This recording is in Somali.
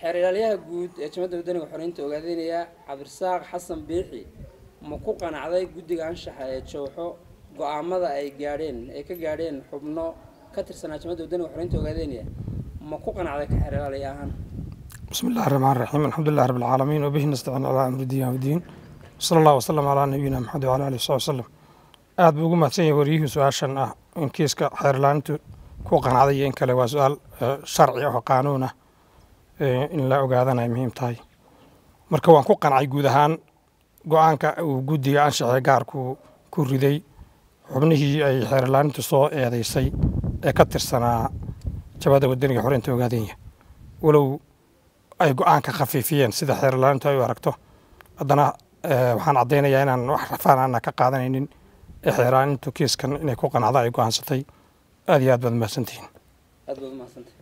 xeeryaalyaha guud ee jamada wadaniga xoreynta ogaadeynayaa cabdirasaaq xasan biixi. Ma ku qanacday guddiga anshaxa ee jowxo go'aamada ay gaadheen ay ka gaadheen xubno ka tirsanaa jamada wadaniga xoreynta ogaadeenaya ma ku qanacday ka xeeryaalaya ahaan? Bismi illahi raxmaan raxiim alxamdulilah rabbilcaalamiin wabihi nastaciin calaa amri diin wdiin sala wasalam calaa nabiyina maxamed wala alih wasabi wasalam aada buu ugu mahadsan yahay waryihii su'aashan ah in kiiska xeerlaantu ku qanacday iyo in kale waa su'aal eh, sharci oo qaanuun ah in la ogaadana ay muhiim tahay. Marka waan ku qancay guud ahaan go'aanka uu guddiga anshaxee gaarku ku riday xubnihii ay xeerlaanintu soo eedeysay ee ka tirsanaa jabada wadaniga xoreynta ogaadenya walow ay go'aanka khafiifiyeen sida xeerlaanintu ay u aragto. Haddana waxaan caddaynayaa inaan wax rafaan ka qaadanaynin ee xeerlaanintu kiiskan inay ku qanacda ay go'aansatay. Aad iyo aad baad mahadsantihiin. Aad baad umahadsantahay